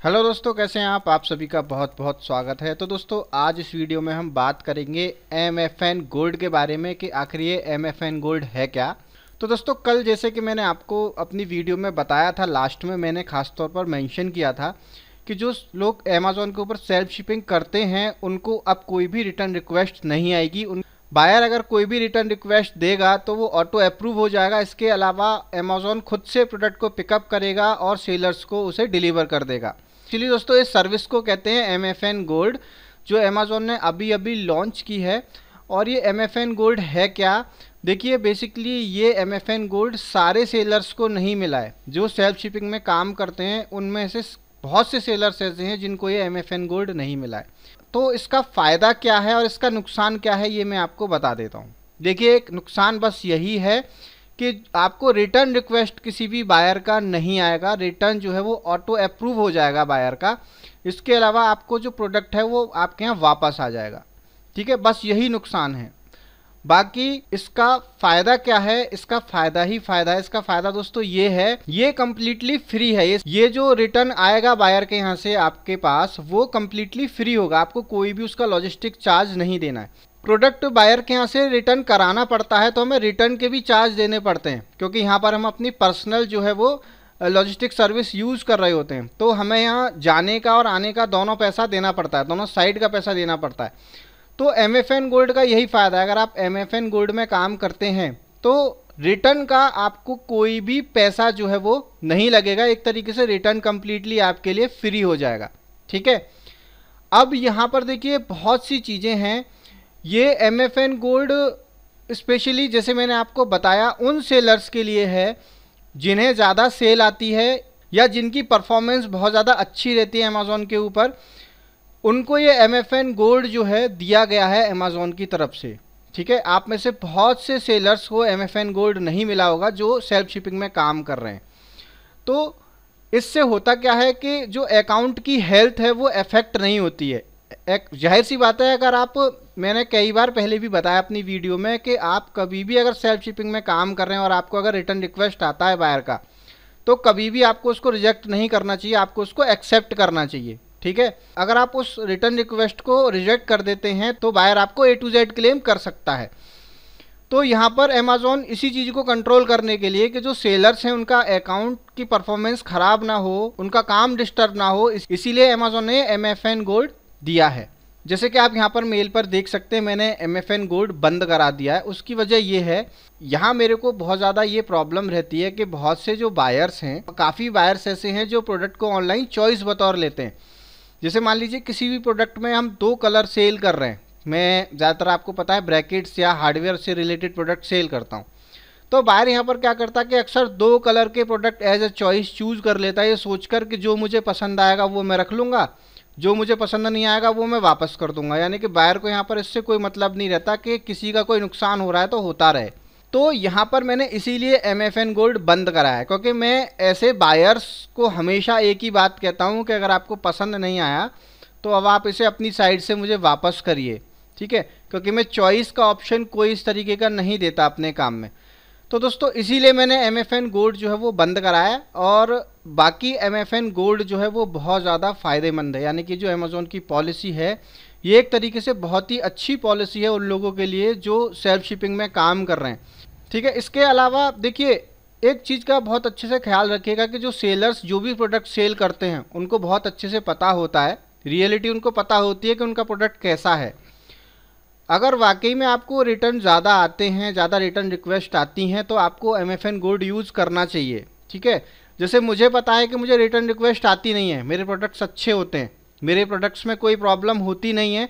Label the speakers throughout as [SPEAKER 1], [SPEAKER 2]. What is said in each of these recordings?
[SPEAKER 1] Hello दोस्तों, कैसे हैं आप? आप सभी का बहुत बहुत स्वागत है। तो दोस्तों, आज इस वीडियो में हम बात करेंगे एम एफ़ एन गोल्ड के बारे में कि आखिर ये एम एफ़ एन गोल्ड है क्या? तो दोस्तों, कल जैसे कि मैंने आपको अपनी वीडियो में बताया था लास्ट में मैंने खास तौर पर मेंशन किया था कि जो लोग अमेज़ोन के ऊपर सेल्फ शिपिंग करते हैं, उनको अब कोई भी रिटर्न रिक्वेस्ट नहीं आएगी। उन बायर अगर कोई भी रिटर्न रिक्वेस्ट देगा तो वो ऑटो अप्रूव हो जाएगा। इसके अलावा अमेज़ोन खुद से प्रोडक्ट को पिकअप करेगा और सेलर्स को उसे डिलीवर कर देगा। एक्चुअली दोस्तों, इस सर्विस को कहते हैं एम एफ़ एन गोल्ड जो अमेज़ोन ने अभी अभी लॉन्च की है। और ये एम एफ़ एन गोल्ड है क्या? देखिए बेसिकली ये एम एफ़ एन गोल्ड सारे सेलर्स को नहीं मिला है। जो सेल्फ शिपिंग में काम करते हैं, उनमें से बहुत से सेलर्स ऐसे हैं जिनको ये एम एफ़ एन गोल्ड नहीं मिला है। तो इसका फ़ायदा क्या है और इसका नुकसान क्या है, ये मैं आपको बता देता हूँ। देखिए, एक नुकसान बस यही है कि आपको रिटर्न रिक्वेस्ट किसी भी बायर का नहीं आएगा। रिटर्न जो है वो ऑटो अप्रूव हो जाएगा बायर का। इसके अलावा आपको जो प्रोडक्ट है वो आपके यहाँ वापस आ जाएगा। ठीक है? बस यही नुकसान है। बाकी इसका फ़ायदा क्या है? इसका फ़ायदा ही फ़ायदा है। इसका फ़ायदा दोस्तों ये है, ये कम्प्लीटली फ्री है। ये ये जो रिटर्न आएगा बायर के यहाँ से आपके पास, वो कम्प्लीटली फ्री होगा। आपको कोई भी उसका लॉजिस्टिक चार्ज नहीं देना है। प्रोडक्ट बायर के यहाँ से रिटर्न कराना पड़ता है तो हमें रिटर्न के भी चार्ज देने पड़ते हैं, क्योंकि यहाँ पर हम अपनी पर्सनल जो है वो लॉजिस्टिक सर्विस यूज़ कर रहे होते हैं। तो हमें यहाँ जाने का और आने का दोनों पैसा देना पड़ता है, दोनों साइड का पैसा देना पड़ता है। तो एम एफ़ एन गोल्ड का यही फ़ायदा है, अगर आप एम एफ़ एन गोल्ड में काम करते हैं तो रिटर्न का आपको कोई भी पैसा जो है वो नहीं लगेगा, एक तरीके से रिटर्न कम्प्लीटली आपके लिए फ्री हो जाएगा, ठीक है? अब यहाँ पर देखिए बहुत सी चीज़ें हैं ये M F N gold specially जैसे मैंने आपको बताया, उन सेलर्स के लिए है, जिन्हें ज़्यादा सेल आती है, या जिनकी परफॉर्मेंस बहुत ज़्यादा अच्छी रहती है अमेज़ोन के ऊपर, उनको ये एम एफ़ एन गोल्ड जो है, दिया गया है अमेज़ोन की तरफ़ से। ठीक है? आप में से बहुत से सेलर्स को एम एफ़ एन गोल्ड नहीं मिला होगा, जो सेल्फ शिपिंग में काम कर रहे हैं। तो इससे होता क्या है कि जो अकाउंट की हेल्थ है, वो अफेक्ट नहीं होती है। ज़ाहिर सी बात है, अगर आप मैंने कई बार पहले भी बताया अपनी वीडियो में कि आप कभी भी अगर सेल्फ शिपिंग में काम कर रहे हैं और आपको अगर रिटर्न रिक्वेस्ट आता है बायर का तो कभी भी आपको उसको रिजेक्ट नहीं करना चाहिए, आपको उसको एक्सेप्ट करना चाहिए, ठीक है? अगर आप उस रिटर्न रिक्वेस्ट को रिजेक्ट कर देते हैं तो बायर आपको ए टू जेड क्लेम कर सकता है। तो यहाँ पर अमेजोन इसी चीज़ को कंट्रोल करने के लिए कि जो सेलर्स हैं, उनका अकाउंट की परफॉर्मेंस ख़राब ना हो, उनका काम डिस्टर्ब ना हो इसीलिए अमेजोन ने एम एफ़ एन गोल्ड दिया है। जैसे कि आप यहाँ पर मेल पर देख सकते हैं, मैंने एम एफ़ एन गोल्ड बंद करा दिया है। उसकी वजह ये है, यहाँ मेरे को बहुत ज़्यादा ये प्रॉब्लम रहती है कि बहुत से जो बायर्स हैं, काफ़ी बायर्स ऐसे हैं जो प्रोडक्ट को ऑनलाइन चॉइस बतौर लेते हैं। जैसे मान लीजिए किसी भी प्रोडक्ट में हम दो कलर सेल कर रहे हैं। मैं ज़्यादातर आपको पता है ब्रैकेट्स या हार्डवेयर से रिलेटेड प्रोडक्ट सेल करता हूँ। तो बायर यहाँ पर क्या करता है कि अक्सर दो कलर के product as a choice choose कर लेता है। ये सोच कर कि जो मुझे पसंद आएगा वो मैं रख लूँगा। जो मुझे पसंद नहीं आएगा, वो मैं वापस कर दूँगा। यानी कि बायर को यहाँ पर इससे कोई मतलब नहीं रहता कि किसी का कोई नुकसान हो रहा है तो होता रहे। तो यहाँ पर मैंने इसीलिए एम एफ़ एन गोल्ड बंद करा है, क्योंकि मैं ऐसे बायर्स को हमेशा एक ही बात कहता हूँ कि अगर आपको पसंद नहीं आया तो अब आप इसे अपनी साइड से मुझे वापस करिए। ठीक है? क्योंकि मैं चॉइस का ऑप्शन कोई इस तरीके का नहीं देता अपने काम में। तो दोस्तों, इसीलिए मैंने एम एफ़ एन गोल्ड जो है वो बंद कराया और बाकी एम एफ़ एन गोल्ड जो है वो बहुत ज़्यादा फ़ायदेमंद है। यानी कि जो अमेज़ोन की पॉलिसी है, ये एक तरीके से बहुत ही अच्छी पॉलिसी है उन लोगों के लिए जो सेल्फ शिपिंग में काम कर रहे हैं। ठीक है, इसके अलावा देखिए, एक चीज़ का बहुत अच्छे से ख्याल रखिएगा कि जो सेलर्स जो भी प्रोडक्ट सेल करते हैं, उनको बहुत अच्छे से पता होता है। रियलिटी उनको पता होती है कि उनका प्रोडक्ट कैसा है। अगर वाकई में आपको रिटर्न ज़्यादा आते हैं, ज़्यादा रिटर्न रिक्वेस्ट आती हैं तो आपको M F N gold use करना चाहिए, ठीक है? जैसे मुझे पता है कि मुझे रिटर्न रिक्वेस्ट आती नहीं है, मेरे प्रोडक्ट्स अच्छे होते हैं, मेरे प्रोडक्ट्स में कोई प्रॉब्लम होती नहीं है।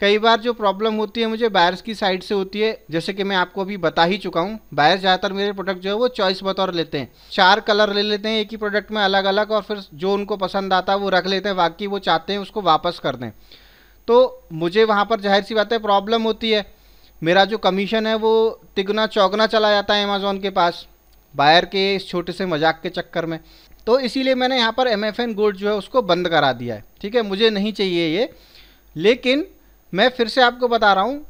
[SPEAKER 1] कई बार जो प्रॉब्लम होती है मुझे बायर्स की साइड से होती है, जैसे कि मैं आपको अभी बता ही चुका हूँ बायर्स ज़्यादातर मेरे प्रोडक्ट जो है वो चॉइस बतौर लेते हैं। चार कलर ले लेते हैं, एक ही प्रोडक्ट में अलग अलग और फिर जो उनको पसंद आता है वो रख लेते हैं, बाकी वो चाहते हैं उसको वापस कर दें। तो मुझे वहाँ पर ज़ाहिर सी बात है प्रॉब्लम होती है। मेरा जो कमीशन है, वो तिगना चौगना चला जाता है अमेज़ोन के पास बायर के इस छोटे से मज़ाक के चक्कर में। तो इसीलिए मैंने यहाँ पर एम एफ़ एन गोल्ड जो है, उसको बंद करा दिया है। ठीक है? मुझे नहीं चाहिए ये। लेकिन मैं फिर से आपको बता रहा हूँ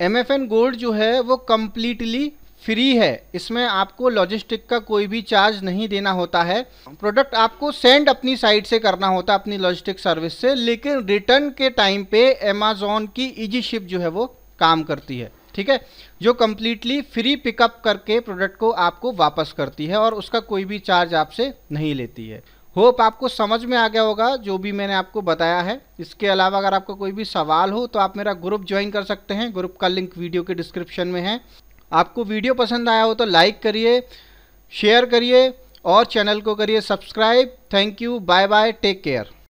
[SPEAKER 1] एम एफ़ एन गोल्ड जो है, वो कम्प्लीटली फ्री है, इसमें आपको लॉजिस्टिक का कोई भी चार्ज नहीं देना होता है। प्रोडक्ट आपको सेंड अपनी साइट से करना होता है, अपनी लॉजिस्टिक सर्विस से, लेकिन रिटर्न के टाइम पे अमेजोन की इजी शिप जो है वो काम करती है, ठीक है? जो कम्प्लीटली फ्री पिकअप करके प्रोडक्ट को आपको वापस करती है और उसका कोई भी चार्ज आपसे नहीं लेती है। होप आपको समझ में आ गया होगा, जो भी मैंने आपको बताया है। इसके अलावा अगर आपको कोई भी सवाल हो तो आप मेरा ग्रुप ज्वाइन कर सकते हैं। ग्रुप का लिंक वीडियो के डिस्क्रिप्शन में है। आपको वीडियो पसंद आया हो तो लाइक करिए, शेयर करिए और चैनल को करिए subscribe. Thank you, bye bye, take care.